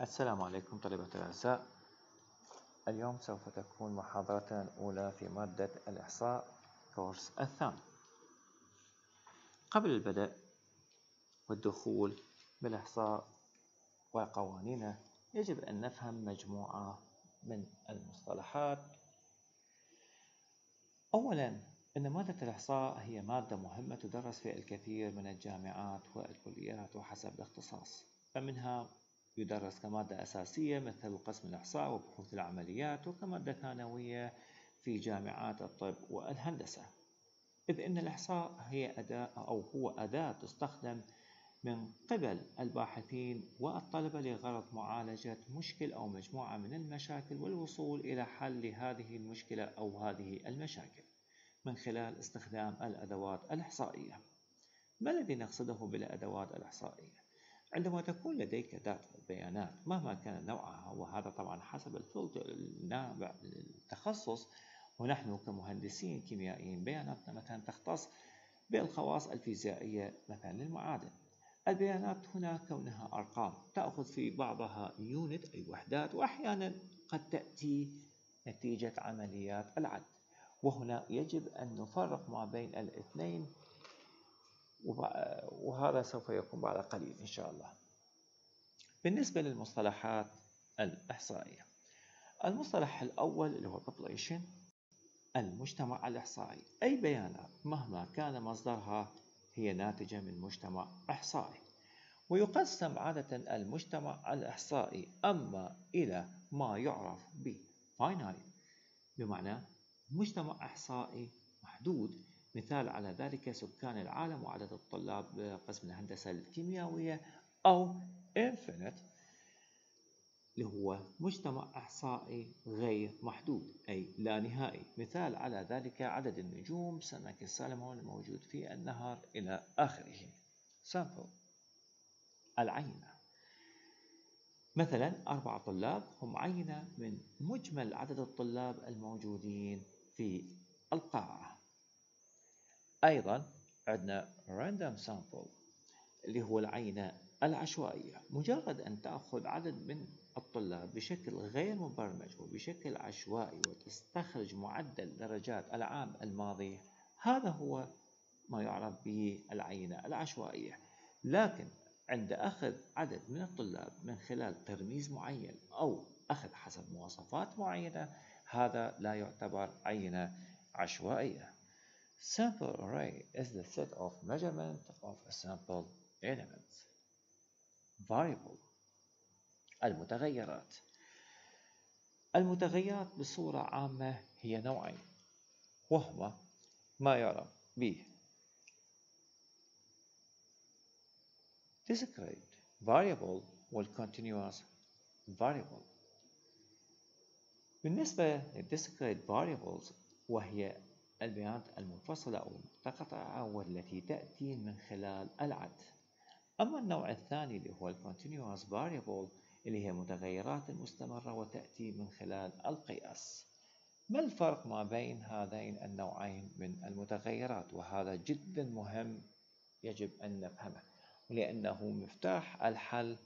السلام عليكم طلبة الأعزاء. اليوم سوف تكون محاضرتنا الأولى في مادة الإحصاء كورس الثاني. قبل البدء والدخول بالإحصاء وقوانينه يجب أن نفهم مجموعة من المصطلحات. أولا أن مادة الإحصاء هي مادة مهمة تدرس في الكثير من الجامعات والكليات وحسب الاختصاص فمنها يدرس كمادة أساسية مثل قسم الإحصاء وبحوث العمليات وكمادة ثانوية في جامعات الطب والهندسة إذ أن الإحصاء هي أداة أو هو أداة تستخدم من قبل الباحثين والطلبة لغرض معالجة مشكل أو مجموعة من المشاكل والوصول إلى حل لهذه المشكلة أو هذه المشاكل من خلال استخدام الأدوات الإحصائية ما الذي نقصده بالأدوات الإحصائية؟ عندما تكون لديك data بيانات مهما كان نوعها وهذا طبعا حسب ال field النابع للتخصص ونحن كمهندسين كيميائيين بياناتنا مثلا تختص بالخواص الفيزيائية مثلا للمعادن. البيانات هنا كونها أرقام تأخذ في بعضها unit أي وحدات وأحيانا قد تأتي نتيجة عمليات العد. وهنا يجب أن نفرق ما بين الاثنين وهذا سوف يكون بعد قليل إن شاء الله. بالنسبة للمصطلحات الإحصائية المصطلح الأول اللي هو population المجتمع الإحصائي. أي بيانات مهما كان مصدرها هي ناتجة من مجتمع إحصائي. ويقسم عادة المجتمع الإحصائي أما إلى ما يعرف ب finite بمعنى مجتمع إحصائي محدود. مثال على ذلك سكان العالم وعدد الطلاب بقسم الهندسة الكيميائية أو infinite اللي هو مجتمع إحصائي غير محدود أي لا نهائي. مثال على ذلك عدد النجوم سمك السلمون الموجود في النهر إلى آخره. Sample. العينة. مثلا أربع طلاب هم عينة من مجمل عدد الطلاب الموجودين في القاعة. أيضا عندنا random sample اللي هو العينة العشوائية. مجرد أن تأخذ عدد من الطلاب بشكل غير مبرمج وبشكل عشوائي وتستخرج معدل درجات العام الماضي هذا هو ما يعرف به العينة العشوائية. لكن عند أخذ عدد من الطلاب من خلال ترميز معين أو أخذ حسب مواصفات معينة هذا لا يعتبر عينة عشوائية. Sample array is the set of measurement of a sample element. Variable المتغيرات المتغيرات بصورة عامة هي نوعين وهما ما يعرف ب discrete variable والcontinuous variable بالنسبة للديسكريت variables وهي البيانات المنفصلة أو المتقطعة والتي تأتي من خلال العد. أما النوع الثاني اللي هو Continuous Variable اللي هي متغيرات مستمرة وتأتي من خلال القياس. ما الفرق ما بين هذين النوعين من المتغيرات؟ وهذا جدا مهم يجب أن نفهمه لأنه مفتاح الحل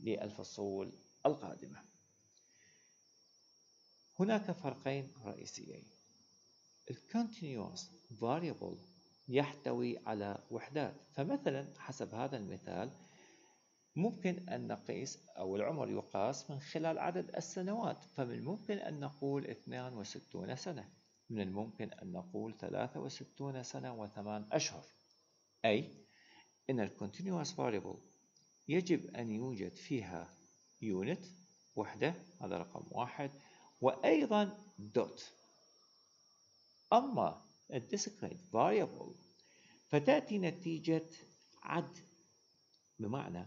للفصول القادمة. هناك فرقين رئيسيين. الكونتينيوس variable يحتوي على وحدات. فمثلا حسب هذا المثال ممكن أن نقيس أو العمر يقاس من خلال عدد السنوات. فمن الممكن أن نقول 62 سنة. من الممكن أن نقول 63 سنة وثمان أشهر. أي أن ال continuous variable يجب أن يوجد فيها unit وحدة هذا رقم واحد. وأيضا dot أما discrete variable فتأتي نتيجة عد. بمعنى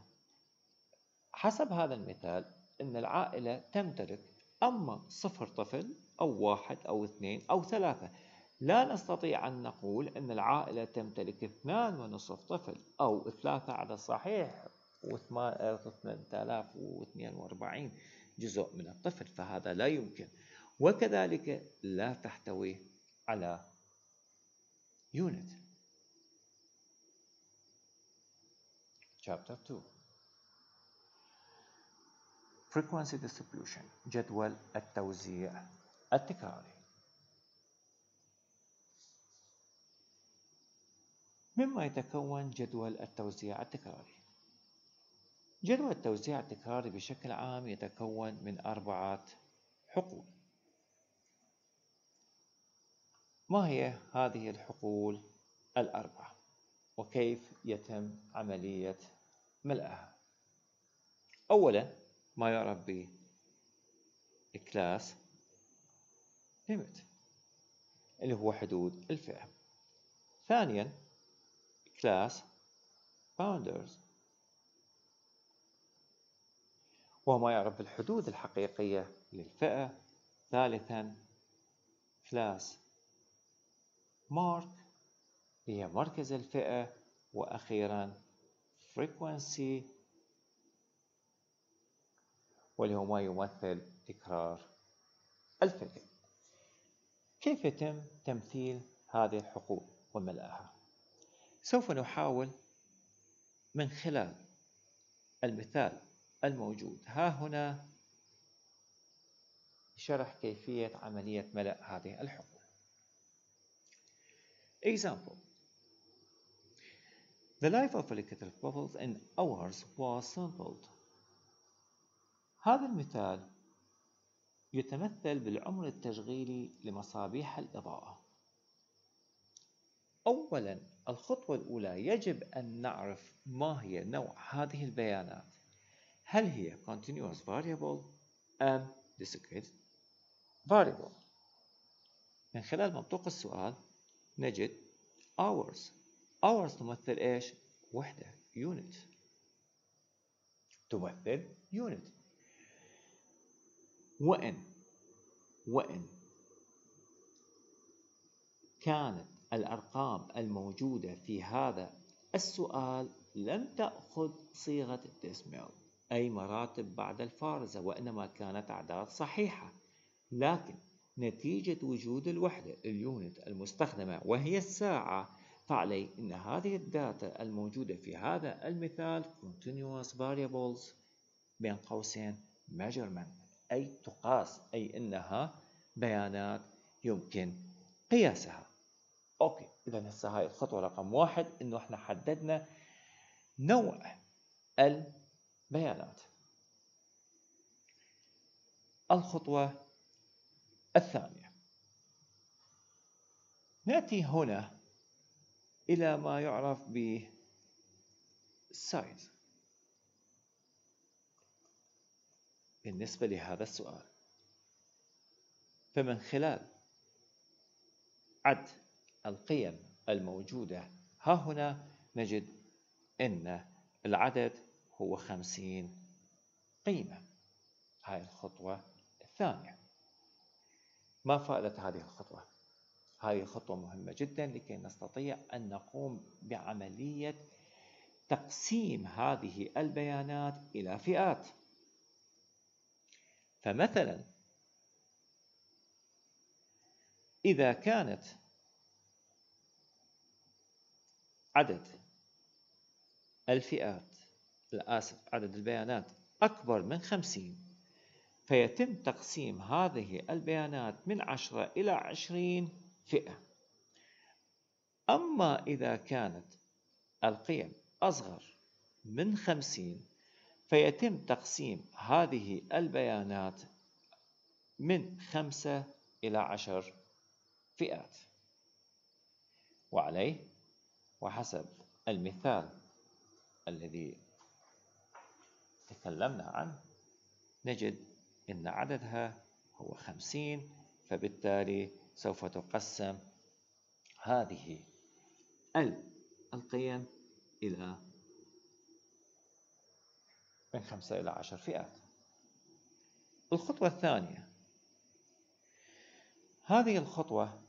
حسب هذا المثال أن العائلة تمتلك أما صفر طفل أو واحد أو اثنين أو ثلاثة. لا نستطيع أن نقول أن العائلة تمتلك اثنان ونصف طفل أو ثلاثة عدد صحيح و8042 جزء من الطفل فهذا لا يمكن. وكذلك لا تحتوي على unit. Chapter 2 frequency distribution جدول التوزيع التكراري مما يتكون جدول التوزيع التكراري جدول التوزيع التكراري بشكل عام يتكون من أربعة حقول ما هي هذه الحقول الأربعة؟ وكيف يتم عملية ملئها أولا ما يعرف ب class limit اللي هو حدود الفئة ثانيا class bounders. وهو ما يعرف بالحدود الحقيقية للفئة ثالثا class mark هي مركز الفئة وأخيرا frequency. واللي هو ما يمثل تكرار الفئة. كيف يتم تمثيل هذه الحقوق وملئها سوف نحاول من خلال المثال الموجود. ها هنا شرح كيفية عملية ملء هذه الحقوق. Example The life of electrical bubbles in hours was sampled. هذا المثال يتمثل بالعمر التشغيلي لمصابيح الإضاءة. أولاً الخطوة الأولى يجب أن نعرف ما هي نوع هذه البيانات. هل هي continuous variable أم discrete variable؟ من خلال منطوق السؤال نجد hours. Hours تمثل إيش؟ وحدة. Unit. تمثل unit. وإن. وإن. كانت الأرقام الموجودة في هذا السؤال لم تأخذ صيغة الديسميل أي مراتب بعد الفارزة وإنما كانت أعداد صحيحة. لكن نتيجة وجود الوحدة ال unit المستخدمة وهي الساعة. فعلي أن هذه ال data الموجودة في هذا المثال continuous variables بين قوسين measurement أي تقاس أي أنها بيانات يمكن قياسها. okay إذا هسه هاي الخطوة رقم واحد إنه إحنا حددنا نوع البيانات. الخطوة الثانية. نأتي هنا إلى ما يعرف ب size. بالنسبة لهذا السؤال فمن خلال عد القيم الموجودة ها هنا نجد أن العدد هو خمسين قيمة. هاي الخطوة الثانية. ما فائدة هذه الخطوة؟ هذه الخطوة مهمة جدا لكي نستطيع أن نقوم بعملية تقسيم هذه البيانات إلى فئات فمثلا إذا كانت عدد الفئات الآسف عدد البيانات أكبر من خمسين فيتم تقسيم هذه البيانات من عشرة إلى عشرين فئة. أما إذا كانت القيم أصغر من خمسين فيتم تقسيم هذه البيانات من خمسة إلى عشر فئات. وعليه وحسب المثال الذي تكلمنا عنه نجد أن عددها هو خمسين فبالتالي سوف تقسم هذه القيم إلى من خمسة إلى عشر فئات. الخطوة الثانية. هذه الخطوة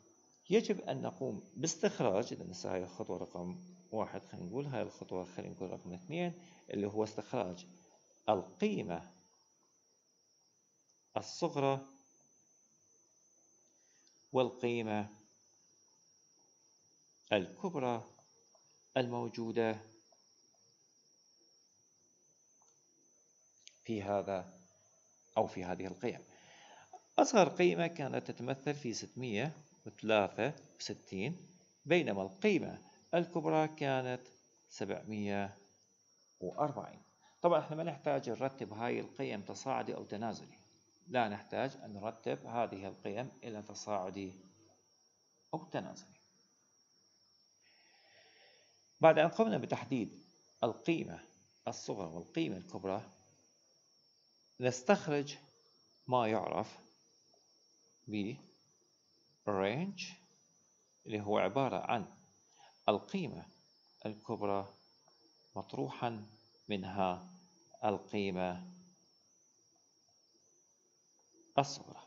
يجب أن نقوم باستخراج إذا هاي الخطوة رقم واحد خلينا نقول. هاي الخطوة خلينا نقول رقم اثنين اللي هو استخراج القيمة الصغرى والقيمة الكبرى الموجودة في هذا أو في هذه القيم. أصغر قيمة كانت تتمثل في 663 بينما القيمة الكبرى كانت 740 طبعا إحنا ما نحتاج نرتب هاي القيم تصاعدي أو تنازلي. لا نحتاج أن نرتب هذه القيم إلى تصاعدي أو تنازلي بعد أن قمنا بتحديد القيمة الصغرى والقيمة الكبرى نستخرج ما يعرف ب range اللي هو عبارة عن القيمة الكبرى مطروحا منها القيمة الصغرى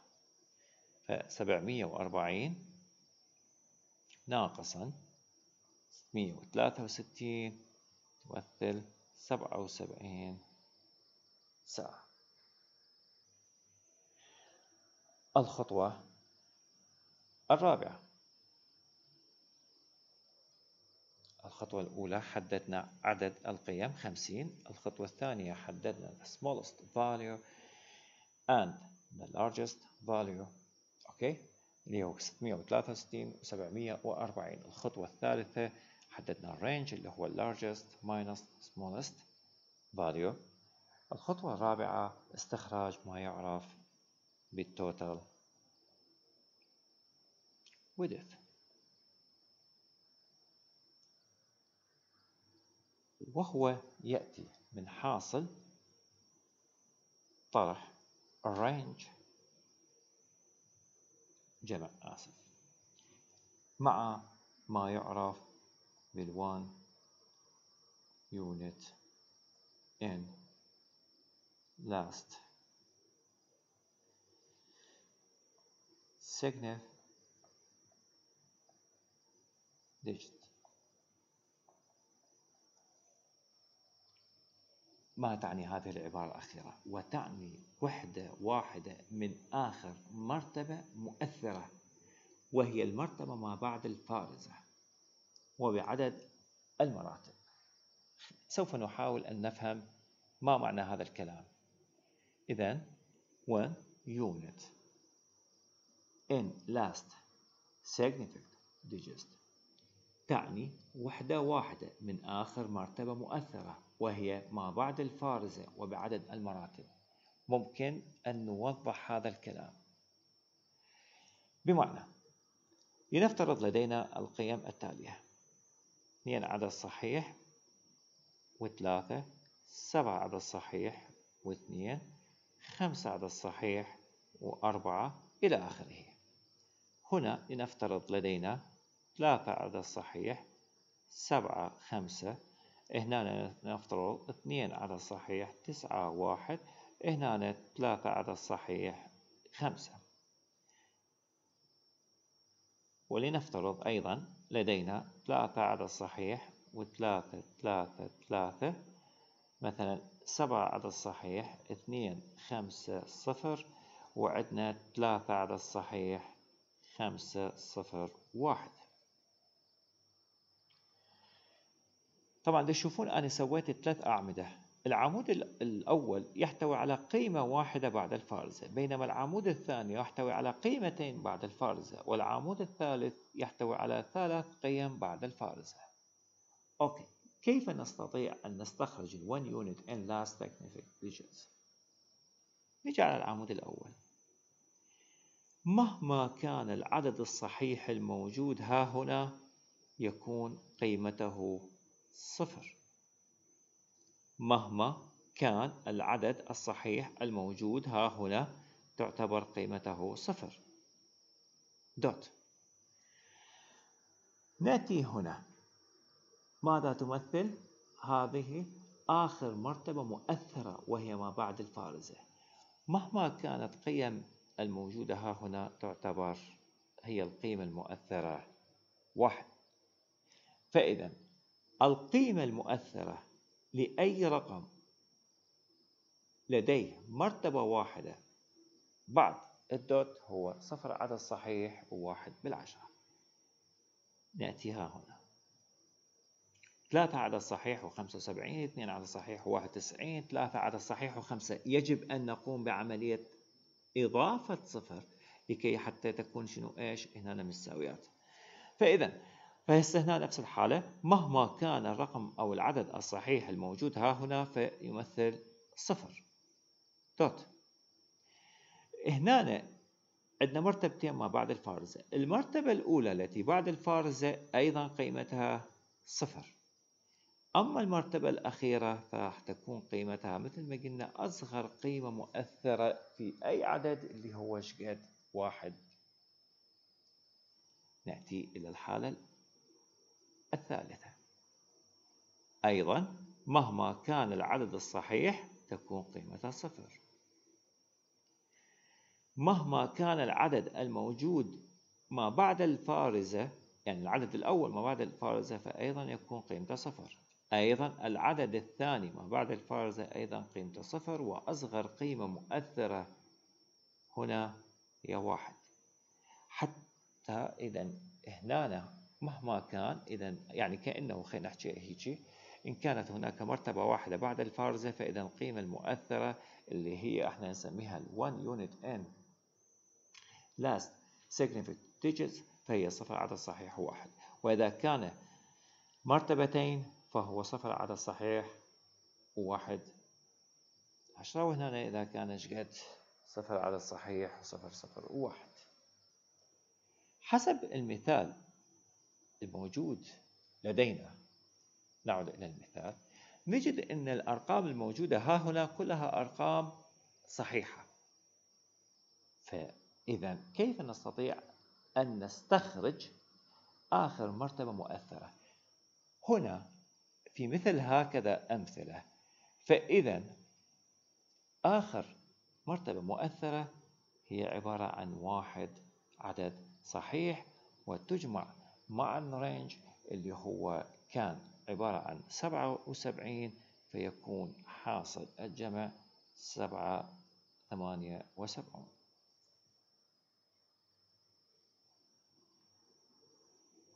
فسبعمية وأربعين ناقصا ستمية وثلاثة وستين تمثل سبعة وسبعين ساعة. الخطوة الرابعة. الخطوة الأولى حددنا عدد القيم 50 الخطوة الثانية حددنا the smallest value and the largest value. okay اللي هو 663 و 740 الخطوة الثالثة حددنا ال range اللي هو largest minus smallest value. الخطوة الرابعة استخراج ما يعرف بال total width. وهو يأتي من حاصل طرح range جمع آسف مع ما يعرف بالوان unit in last significant digit ما تعني هذه العبارة الأخيرة؟ وتعني وحدة واحدة من آخر مرتبة مؤثرة وهي المرتبة ما بعد الفارزة وبعدد المراتب. سوف نحاول أن نفهم ما معنى هذا الكلام. إذا one unit. In last significant digit. تعني وحدة واحدة من آخر مرتبة مؤثرة وهي ما بعد الفارزة وبعدد المراتب. ممكن أن نوضح هذا الكلام. بمعنى لنفترض لدينا القيم التالية 2 عدد صحيح وثلاثة سبعة عدد صحيح واثنين خمسة عدد صحيح وأربعة إلى آخره. هنا لنفترض لدينا ثلاثة عدد صحيح. سبعة خمسة. هنا نفترض اثنين عدد صحيح تسعة واحد. هنا ثلاثة عدد صحيح خمسة. ولنفترض أيضا لدينا ثلاثة عدد صحيح وثلاثة ثلاثة ثلاثة. مثلا سبعة عدد صحيح اثنين خمسة صفر. وعندنا ثلاثة عدد صحيح خمسة صفر واحد. طبعا تشوفون أنا سويت ثلاث أعمدة. العمود الأول يحتوي على قيمة واحدة بعد الفارزة بينما العمود الثاني يحتوي على قيمتين بعد الفارزة والعمود الثالث يحتوي على ثلاث قيم بعد الفارزة. أوكي كيف نستطيع أن نستخرج ال 1 unit in last significant digits نجي على العمود الأول. مهما كان العدد الصحيح الموجود ها هنا يكون قيمته صفر. مهما كان العدد الصحيح الموجود ها هنا تعتبر قيمته صفر. دوت. نأتي هنا. ماذا تمثل؟ هذه آخر مرتبة مؤثرة وهي ما بعد الفارزة. مهما كانت قيم الموجودة ها هنا تعتبر هي القيمة المؤثرة. واحد. فإذا القيمة المؤثرة لأي رقم؟ لديه مرتبة واحدة. بعد الدوت هو صفر عدد صحيح وواحد بالعشرة. نأتيها هنا. ثلاثة عدد صحيح وخمسة وسبعين اثنين عدد صحيح وواحد وتسعين ثلاثة عدد صحيح وخمسة. يجب أن نقوم بعملية إضافة صفر لكي حتى تكون شنو إيش؟ هنا مساويات فإذا فهسه هنا نفس الحالة. مهما كان الرقم أو العدد الصحيح الموجود ها هنا فيمثل صفر. دوت. هنا عندنا مرتبتين ما بعد الفارزة المرتبة الأولى التي بعد الفارزة أيضا قيمتها صفر. أما المرتبة الأخيرة فراح تكون قيمتها مثل ما قلنا أصغر قيمة مؤثرة في أي عدد اللي هو شقد واحد. نأتي إلى الحالة الثالثة. أيضا مهما كان العدد الصحيح تكون قيمتها صفر مهما كان العدد الموجود ما بعد الفارزة يعني العدد الأول ما بعد الفارزة فأيضا يكون قيمته صفر. أيضا العدد الثاني ما بعد الفارزة أيضا قيمته صفر وأصغر قيمة مؤثرة هنا هي واحد. حتى إذا هنا مهما كان إذا يعني كأنه خلينا نحكي هيك إن كانت هناك مرتبة واحدة بعد الفارزة فإذا القيمة المؤثرة اللي هي إحنا نسميها ال 1 unit n last significant digits فهي صفر عدد صحيح واحد. وإذا كان مرتبتين فهو صفر عدد صحيح وواحد عشرة وهنا إذا كان شقد صفر عدد صحيح وصفر صفر وواحد حسب المثال الموجود لدينا. نعود إلى المثال. نجد أن الأرقام الموجودة ها هنا كلها أرقام صحيحة. فإذا كيف نستطيع أن نستخرج آخر مرتبة مؤثرة؟ هنا في مثل هكذا أمثلة. فإذا آخر مرتبة مؤثرة هي عبارة عن واحد عدد صحيح وتجمع مع ال range اللي هو كان عبارة عن سبعة وسبعين فيكون حاصل الجمع سبعة ثمانية وسبعون.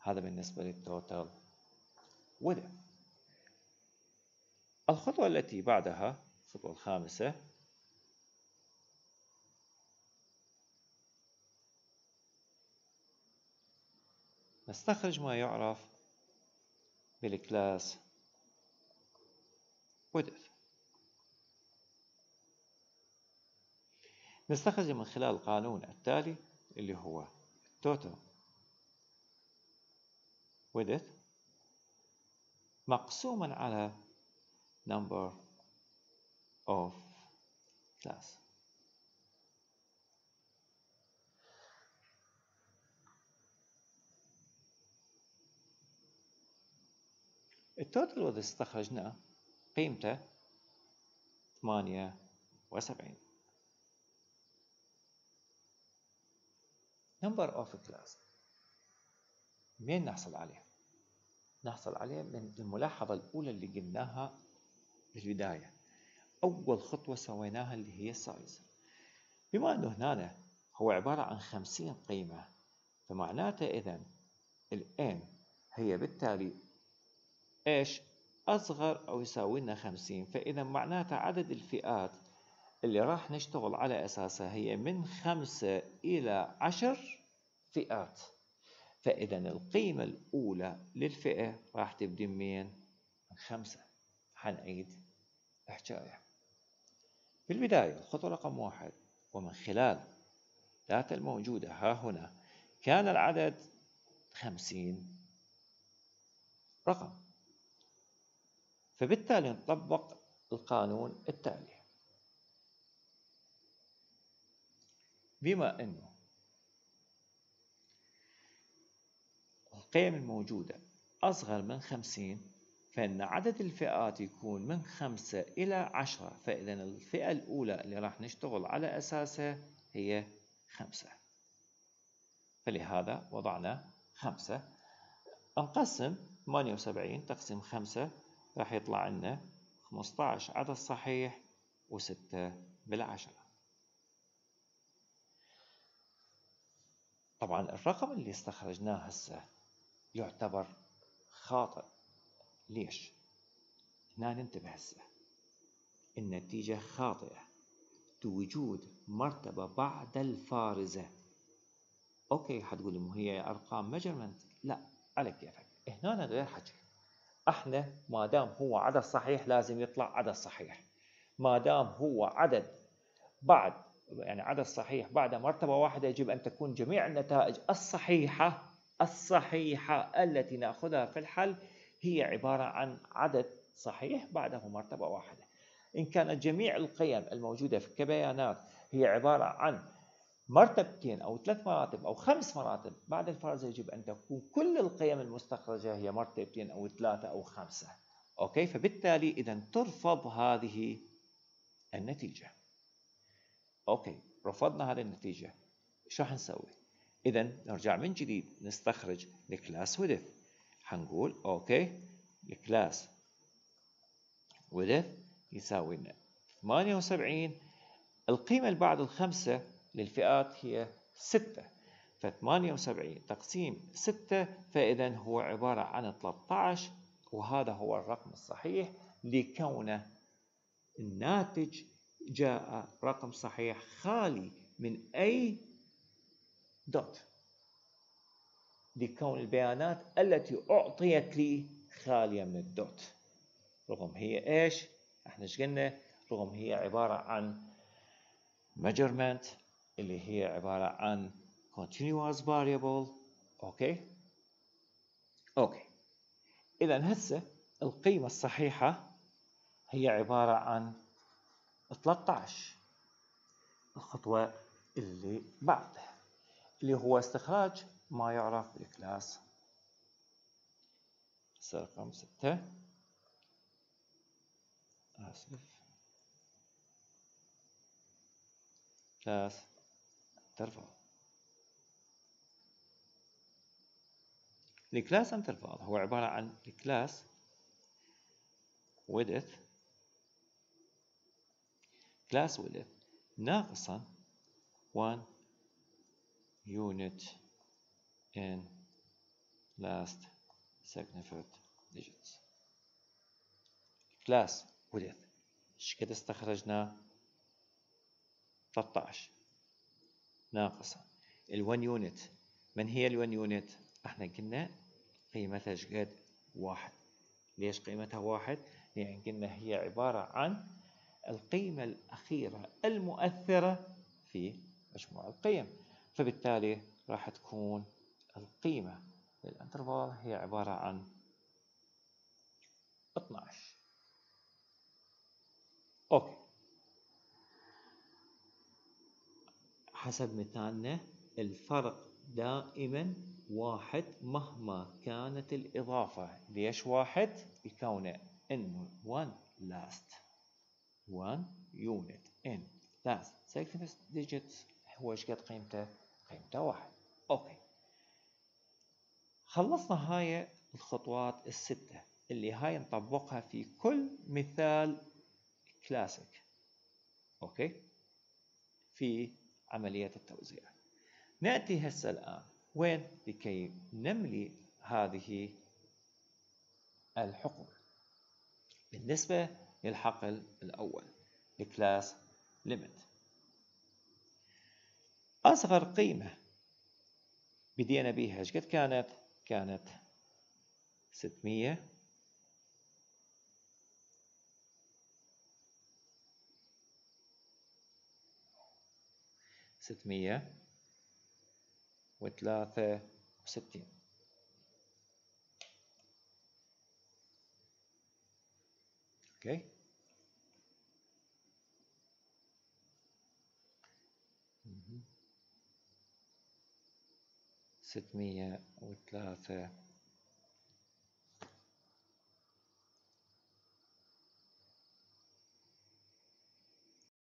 هذا بالنسبة لل total وده الخطوة التي بعدها الخطوة الخامسة نستخرج ما يعرف بالكلاس. width نستخرج من خلال القانون التالي اللي هو total. width مقسوما على number of class التوتال وذ استخرجناه قيمته ثمانية وسبعين. Number of class. منين نحصل عليه؟ نحصل عليه من الملاحظة الأولى اللي قلناها بالبداية. أول خطوة سويناها اللي هي السايز بما أنه هنا هو عبارة عن خمسين قيمة فمعناته إذا الان هي بالتالي إيش؟ أصغر أو يساوي لنا خمسين. فإذا معناته عدد الفئات اللي راح نشتغل على أساسها هي من خمسة إلى عشر فئات. فإذا القيمة الأولى للفئة راح تبدي من من خمسة. حنعيد الحكاية في البداية الخطوة رقم واحد ومن خلال الداتا الموجودة ها هنا كان العدد خمسين رقم. فبالتالي نطبق القانون التالي. بما أنه القيم الموجودة أصغر من خمسين فإن عدد الفئات يكون من خمسة إلى عشرة فإذا الفئة الأولى اللي راح نشتغل على أساسها هي خمسة. فلهذا وضعنا خمسة. نقسم 78 تقسيم خمسة راح يطلع لنا 15 عدد صحيح وستة بالعشرة. طبعا الرقم اللي استخرجناه هسه يعتبر خاطئ. ليش؟ هنا ننتبه هسه. النتيجة خاطئة. وجود مرتبة بعد الفارزة. أوكي حتقول مو هي أرقام measurement لا على كيفك هنا غير حكي أحنا ما دام هو عدد صحيح لازم يطلع عدد صحيح. ما دام هو عدد بعد يعني عدد صحيح بعد مرتبة واحدة يجب أن تكون جميع النتائج الصحيحة الصحيحة التي نأخذها في الحل هي عبارة عن عدد صحيح بعده مرتبة واحدة. إن كانت جميع القيم الموجودة في كبيانات هي عبارة عن مرتبتين أو ثلاث مراتب أو خمس مراتب بعد الفارزة يجب أن تكون كل القيم المستخرجة هي مرتبتين أو ثلاثة أو خمسة. أوكي؟ فبالتالي إذا ترفض هذه النتيجة. أوكي؟ رفضنا هذه النتيجة. شو حنسوي؟ إذا نرجع من جديد نستخرج ال class width حنقول أوكي؟ ال class width يساوي لنا 78 القيمة اللي بعد الخمسة للفئات هي 6 ف 78 تقسيم 6 فإذا هو عبارة عن 13 وهذا هو الرقم الصحيح لكونه الناتج جاء رقم صحيح خالي من أي دوت لكون البيانات التي أعطيت لي خالية من ال dot رغم هي إيش؟ إحنا إيش قلنا؟ رغم هي عبارة عن measurement اللي هي عبارة عن continuous variable. أوكي؟ أوكي. اذا هسه القيمة الصحيحة هي عبارة عن 13 الخطوة اللي بعدها اللي هو استخراج ما يعرف بال class رقم ستة. آسف. class interval ال class interval هو عبارة عن ال class width class width ناقصا 1 unit in last significant digits. class width. إيش كده استخرجنا 13 ناقصة. ال1 unit من هي ال1 unit؟ إحنا قلنا قيمتها قد؟ واحد. ليش قيمتها واحد؟ لأن قلنا هي عبارة عن القيمة الأخيرة المؤثرة في مجموع القيم. فبالتالي راح تكون القيمة لل interval هي عبارة عن 12 أوكي حسب مثالنا الفرق دائما واحد مهما كانت الإضافة. ليش واحد؟ يكون إنه one last one unit. in last. significant digits. هو إيش قد قيمته؟ قيمته واحد. أوكي. خلصنا هاي الخطوات الستة اللي هاي نطبقها في كل مثال كلاسيك أوكي. في عملية التوزيع. نأتي هسه الآن. وين؟ لكي نملي هذه الحقول. بالنسبة للحقل الأول ال class limit. أصغر قيمة بدينا بيها إيش قد كانت؟ كانت 600 ستمية وثلاثة وستين. أوكي ستمية وثلاثة